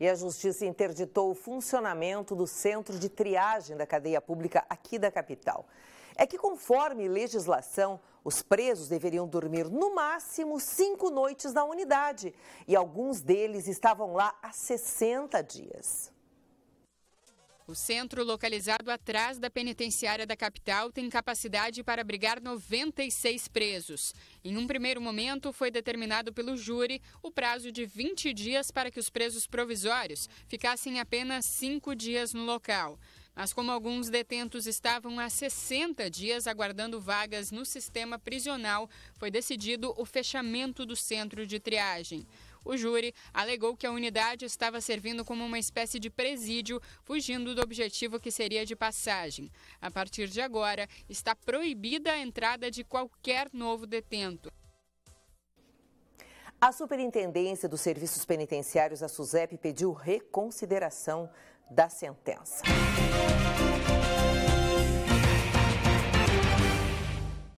E a Justiça interditou o funcionamento do centro de triagem da cadeia pública aqui da capital. É que, conforme legislação, os presos deveriam dormir no máximo cinco noites na unidade. E alguns deles estavam lá há 60 dias. O centro, localizado atrás da penitenciária da capital, tem capacidade para abrigar 96 presos. Em um primeiro momento, foi determinado pelo júri o prazo de 20 dias para que os presos provisórios ficassem apenas cinco dias no local. Mas, como alguns detentos estavam há 60 dias aguardando vagas no sistema prisional, foi decidido o fechamento do centro de triagem. O júri alegou que a unidade estava servindo como uma espécie de presídio, fugindo do objetivo que seria de passagem. A partir de agora, está proibida a entrada de qualquer novo detento. A Superintendência dos Serviços Penitenciários, a SUSEP, pediu reconsideração da sentença.